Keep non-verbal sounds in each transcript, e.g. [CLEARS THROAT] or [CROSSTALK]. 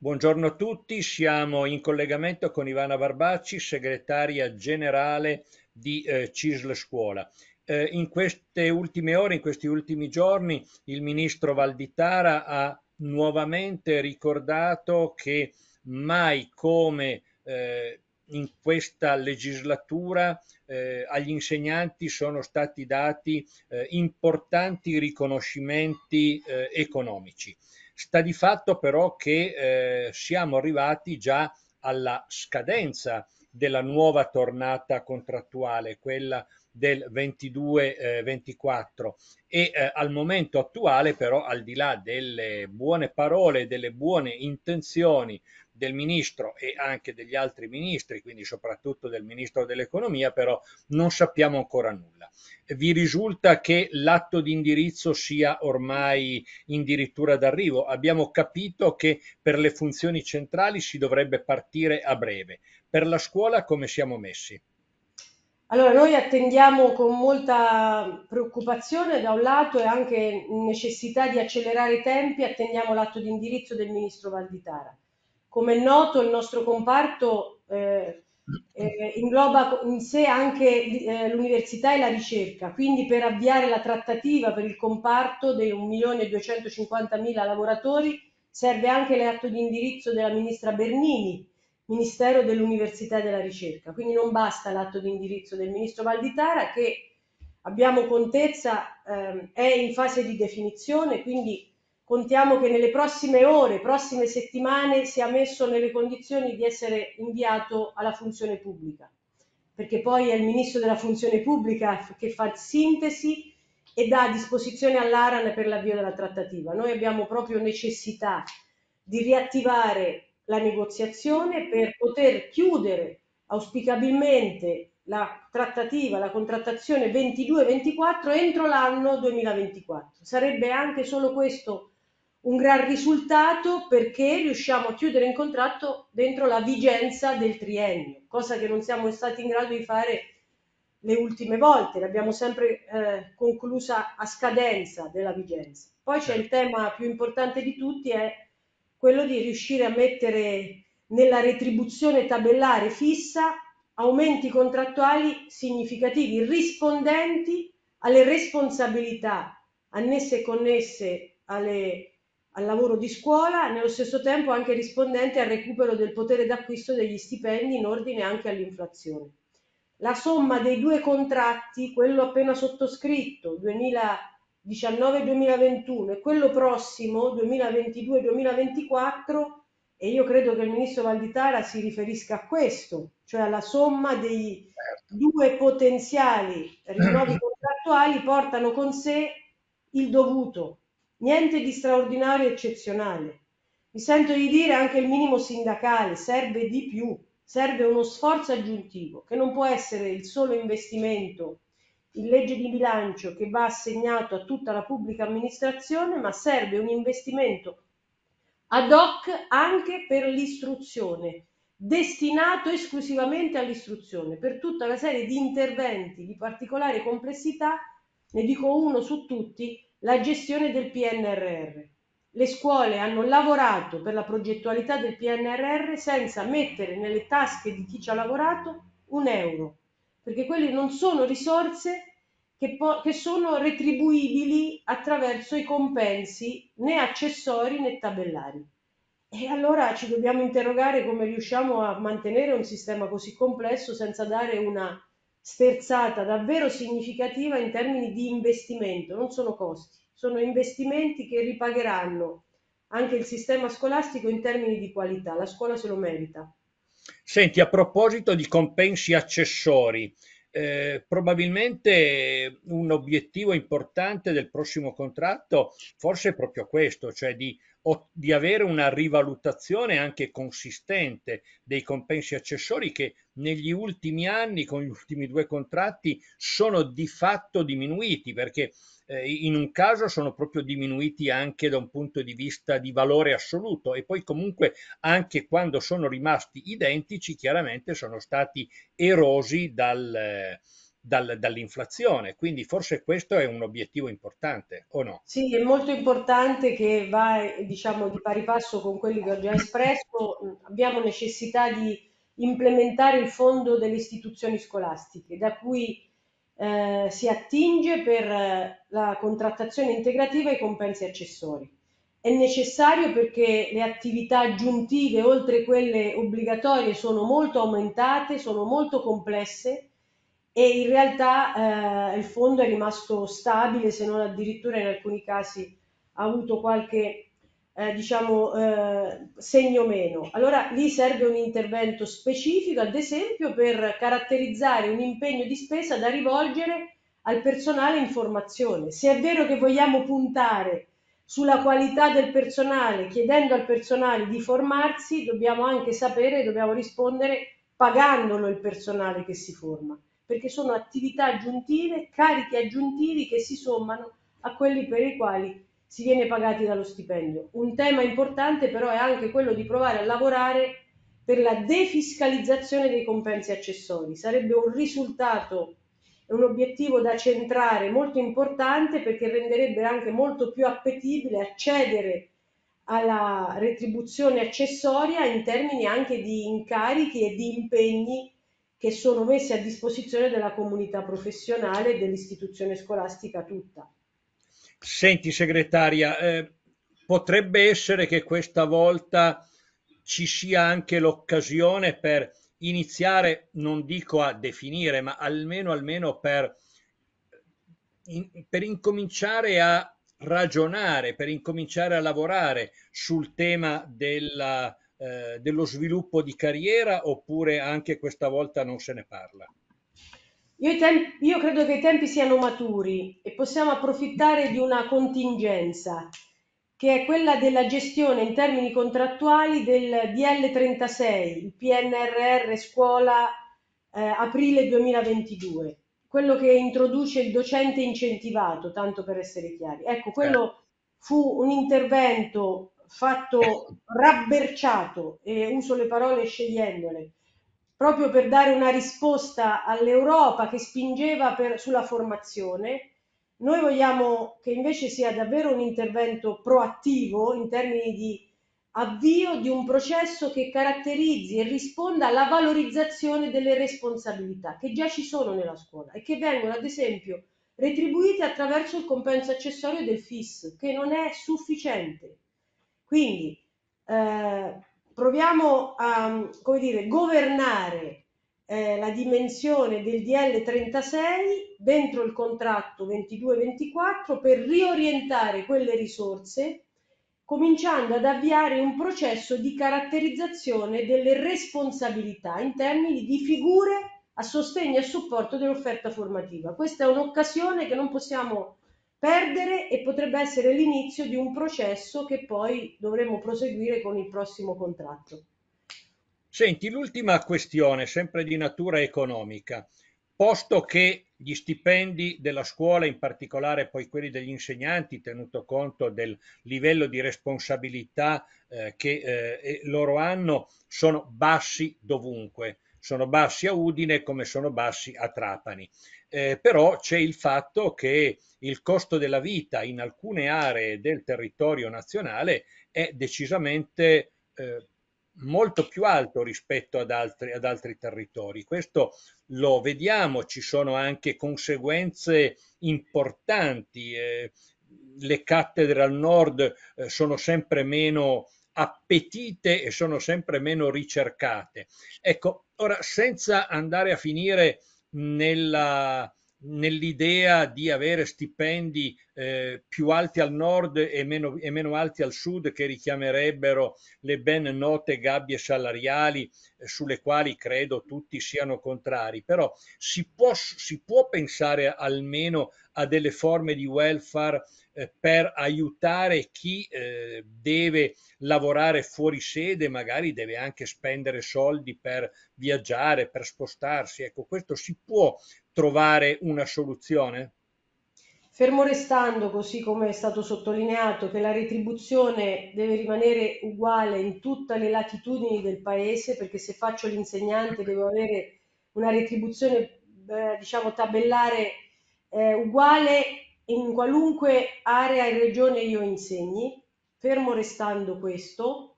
Buongiorno a tutti, siamo in collegamento con Ivana Barbacci, segretaria generale di eh, CISL Scuola. Eh, in queste ultime ore, in questi ultimi giorni, il ministro Valditara ha nuovamente ricordato che mai come eh, in questa legislatura eh, agli insegnanti sono stati dati eh, importanti riconoscimenti eh, economici. Sta di fatto però che eh, siamo arrivati già alla scadenza della nuova tornata contrattuale, quella del 22-24 eh, e eh, al momento attuale però al di là delle buone parole, delle buone intenzioni del ministro e anche degli altri ministri, quindi soprattutto del ministro dell'economia, però non sappiamo ancora nulla. Vi risulta che l'atto di indirizzo sia ormai addirittura d'arrivo? Abbiamo capito che per le funzioni centrali si dovrebbe partire a breve. Per la scuola come siamo messi? Allora, noi attendiamo con molta preoccupazione da un lato e anche necessità di accelerare i tempi, attendiamo l'atto di indirizzo del ministro Valditara. Come è noto, il nostro comparto eh, eh, ingloba in sé anche eh, l'università e la ricerca, quindi per avviare la trattativa per il comparto dei 1.250.000 lavoratori serve anche l'atto di indirizzo della ministra Bernini, Ministero dell'Università e della Ricerca. Quindi non basta l'atto di indirizzo del ministro Valditara che abbiamo contezza eh, è in fase di definizione, quindi contiamo che nelle prossime ore, prossime settimane sia messo nelle condizioni di essere inviato alla funzione pubblica, perché poi è il ministro della funzione pubblica che fa sintesi e dà a disposizione all'ARAN per l'avvio della trattativa. Noi abbiamo proprio necessità di riattivare la negoziazione per poter chiudere auspicabilmente la trattativa, la contrattazione 22-24 entro l'anno 2024. Sarebbe anche solo questo un gran risultato perché riusciamo a chiudere in contratto dentro la vigenza del triennio, cosa che non siamo stati in grado di fare le ultime volte, l'abbiamo sempre eh, conclusa a scadenza della vigenza. Poi c'è il tema più importante di tutti, è quello di riuscire a mettere nella retribuzione tabellare fissa aumenti contrattuali significativi rispondenti alle responsabilità annesse e connesse alle, al lavoro di scuola, nello stesso tempo anche rispondenti al recupero del potere d'acquisto degli stipendi in ordine anche all'inflazione. La somma dei due contratti, quello appena sottoscritto, 2000 19-2021 e quello prossimo 2022-2024 e io credo che il ministro Valditara si riferisca a questo, cioè alla somma dei certo. due potenziali [CLEARS THROAT] rinnovi contrattuali portano con sé il dovuto, niente di straordinario e eccezionale. Mi sento di dire anche il minimo sindacale, serve di più, serve uno sforzo aggiuntivo che non può essere il solo investimento in legge di bilancio che va assegnato a tutta la pubblica amministrazione, ma serve un investimento ad hoc anche per l'istruzione, destinato esclusivamente all'istruzione, per tutta una serie di interventi di particolare complessità, ne dico uno su tutti, la gestione del PNRR. Le scuole hanno lavorato per la progettualità del PNRR senza mettere nelle tasche di chi ci ha lavorato un euro perché quelle non sono risorse che, che sono retribuibili attraverso i compensi né accessori né tabellari. E allora ci dobbiamo interrogare come riusciamo a mantenere un sistema così complesso senza dare una sterzata davvero significativa in termini di investimento, non sono costi, sono investimenti che ripagheranno anche il sistema scolastico in termini di qualità, la scuola se lo merita. Senti, a proposito di compensi accessori, eh, probabilmente un obiettivo importante del prossimo contratto forse è proprio questo, cioè di, di, avere una rivalutazione anche consistente dei compensi accessori che negli ultimi anni, con gli ultimi due contratti, sono di fatto diminuiti perché eh, in un caso sono proprio diminuiti anche da un punto di vista di valore assoluto e poi comunque anche quando sono rimasti identici chiaramente sono stati erosi dal, dal, dall'inflazione. Quindi forse questo è un obiettivo importante, o no? Sì, è molto importante che va, diciamo, di pari passo con quelli che ho già espresso. Abbiamo necessità di implementare il fondo delle istituzioni scolastiche, da cui eh, si attinge per la contrattazione integrativa e i compensi accessori. È necessario perché le attività aggiuntive, oltre quelle obbligatorie, sono molto aumentate, sono molto complesse e in realtà eh, il fondo è rimasto stabile, se non addirittura in alcuni casi ha avuto qualche eh, diciamo, eh, segno meno. Allora lì serve un intervento specifico, ad esempio, per caratterizzare un impegno di spesa da rivolgere al personale in formazione. Se è vero che vogliamo puntare sulla qualità del personale, chiedendo al personale di formarsi, dobbiamo anche sapere, dobbiamo rispondere pagandolo il personale che si forma, perché sono attività aggiuntive, carichi aggiuntivi che si sommano a quelli per i quali si viene pagati dallo stipendio. Un tema importante però è anche quello di provare a lavorare per la defiscalizzazione dei compensi accessori. Sarebbe un risultato e un obiettivo da centrare molto importante perché renderebbe anche molto più appetibile accedere alla retribuzione accessoria in termini anche di incarichi e di impegni che sono messi a disposizione della comunità professionale e dell'istituzione scolastica tutta. Senti segretaria, eh, potrebbe essere che questa volta ci sia anche l'occasione per iniziare, non dico a definire, ma almeno, almeno per, in, per incominciare a ragionare, per incominciare a lavorare sul tema della, eh, dello sviluppo di carriera oppure anche questa volta non se ne parla? Io, tempi, io credo che i tempi siano maturi e possiamo approfittare di una contingenza che è quella della gestione in termini contrattuali del DL 36, il PNRR scuola eh, aprile 2022, quello che introduce il docente incentivato, tanto per essere chiari. Ecco, quello certo. fu un intervento fatto rabberciato, e uso le parole scegliendole, proprio per dare una risposta all'Europa che spingeva per, sulla formazione. Noi vogliamo che invece sia davvero un intervento proattivo in termini di avvio di un processo che caratterizzi e risponda alla valorizzazione delle responsabilità che già ci sono nella scuola e che vengono ad esempio retribuite attraverso il compenso accessorio del FIS, che non è sufficiente. Quindi eh, proviamo a come dire, governare eh, la dimensione del DL 36 dentro il contratto 22-24 per riorientare quelle risorse cominciando ad avviare un processo di caratterizzazione delle responsabilità in termini di figure a sostegno e supporto dell'offerta formativa. Questa è un'occasione che non possiamo perdere e potrebbe essere l'inizio di un processo che poi dovremo proseguire con il prossimo contratto. Senti, l'ultima questione, sempre di natura economica, posto che gli stipendi della scuola, in particolare poi quelli degli insegnanti, tenuto conto del livello di responsabilità eh, che eh, loro hanno, sono bassi dovunque, sono bassi a Udine come sono bassi a Trapani eh, però c'è il fatto che il costo della vita in alcune aree del territorio nazionale è decisamente eh, molto più alto rispetto ad altri, ad altri territori. Questo lo vediamo, ci sono anche conseguenze importanti. Eh, le cattedre al nord eh, sono sempre meno appetite e sono sempre meno ricercate. Ecco, ora senza andare a finire nella, nell'idea di avere stipendi eh, più alti al nord e meno, e meno, alti al sud che richiamerebbero le ben note gabbie salariali eh, sulle quali credo tutti siano contrari, però si può, si può pensare almeno a delle forme di welfare eh, per aiutare chi eh, deve lavorare fuori sede, magari deve anche spendere soldi per viaggiare, per spostarsi. Ecco, questo si può trovare una soluzione? Fermo restando, così come è stato sottolineato, che la retribuzione deve rimanere uguale in tutte le latitudini del paese, perché se faccio l'insegnante devo avere una retribuzione eh, diciamo, tabellare eh, uguale in qualunque area e regione io insegni. Fermo restando questo,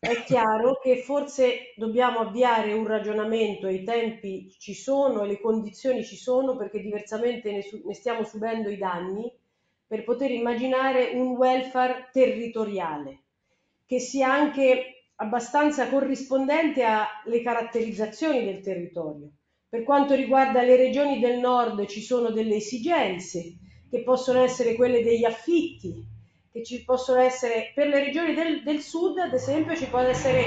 è chiaro che forse dobbiamo avviare un ragionamento i tempi ci sono le condizioni ci sono perché diversamente ne, ne stiamo subendo i danni per poter immaginare un welfare territoriale che sia anche abbastanza corrispondente alle caratterizzazioni del territorio. Per quanto riguarda le regioni del nord ci sono delle esigenze che possono essere quelle degli affitti, che ci possono essere per le regioni del, del sud, ad esempio, ci può essere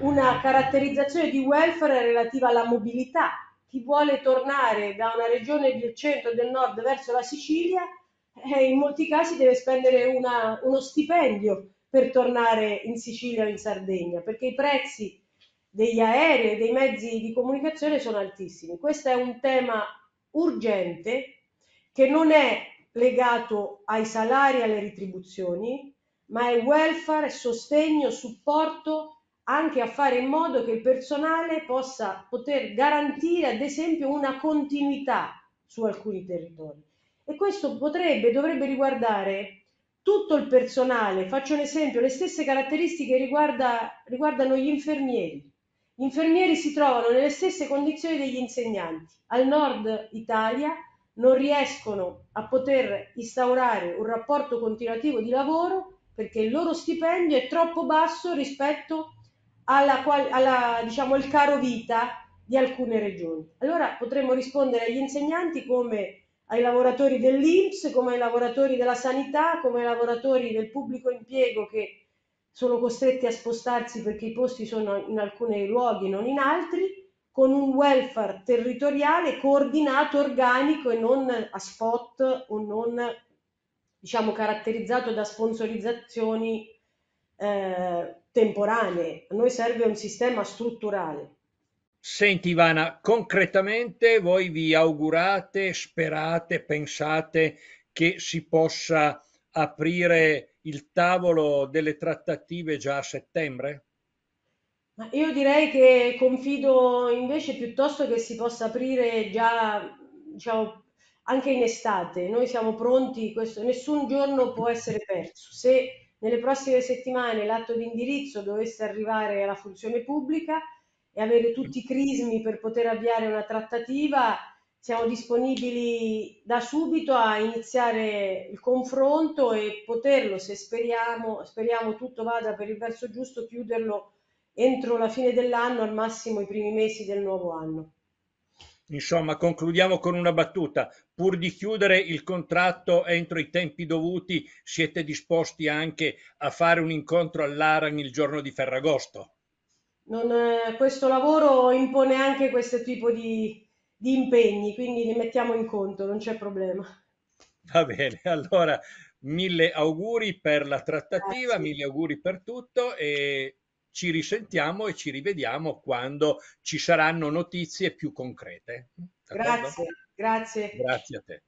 una caratterizzazione di welfare relativa alla mobilità. Chi vuole tornare da una regione del centro e del nord verso la Sicilia, eh, in molti casi deve spendere una, uno stipendio per tornare in Sicilia o in Sardegna, perché i prezzi degli aerei e dei mezzi di comunicazione sono altissimi. Questo è un tema urgente che non è legato ai salari e alle retribuzioni, ma è welfare, sostegno, supporto anche a fare in modo che il personale possa poter garantire, ad esempio, una continuità su alcuni territori. E questo potrebbe, dovrebbe riguardare tutto il personale. Faccio un esempio, le stesse caratteristiche riguarda, riguardano gli infermieri. Gli infermieri si trovano nelle stesse condizioni degli insegnanti. Al nord Italia non riescono a poter instaurare un rapporto continuativo di lavoro perché il loro stipendio è troppo basso rispetto alla, alla diciamo, il caro vita di alcune regioni. Allora potremmo rispondere agli insegnanti come ai lavoratori dell'Inps, come ai lavoratori della sanità, come ai lavoratori del pubblico impiego che sono costretti a spostarsi perché i posti sono in alcuni luoghi, non in altri, con un welfare territoriale coordinato, organico e non a spot o non diciamo caratterizzato da sponsorizzazioni eh, temporanee. A noi serve un sistema strutturale. Senti Ivana, concretamente voi vi augurate, sperate, pensate che si possa aprire il tavolo delle trattative già a settembre? Io direi che confido invece piuttosto che si possa aprire già, diciamo, anche in estate. Noi siamo pronti, questo, nessun giorno può essere perso. Se nelle prossime settimane l'atto di indirizzo dovesse arrivare alla funzione pubblica e avere tutti i crismi per poter avviare una trattativa, siamo disponibili da subito a iniziare il confronto e poterlo, se speriamo, speriamo tutto vada per il verso giusto, chiuderlo entro la fine dell'anno, al massimo i primi mesi del nuovo anno. Insomma, concludiamo con una battuta. Pur di chiudere il contratto entro i tempi dovuti, siete disposti anche a fare un incontro all'Aran il giorno di Ferragosto? Non, eh, questo lavoro impone anche questo tipo di, di impegni, quindi li mettiamo in conto, non c'è problema. Va bene, allora mille auguri per la trattativa, Grazie. mille auguri per tutto e ci risentiamo e ci rivediamo quando ci saranno notizie più concrete. D'accordo? Grazie, grazie. Grazie a te.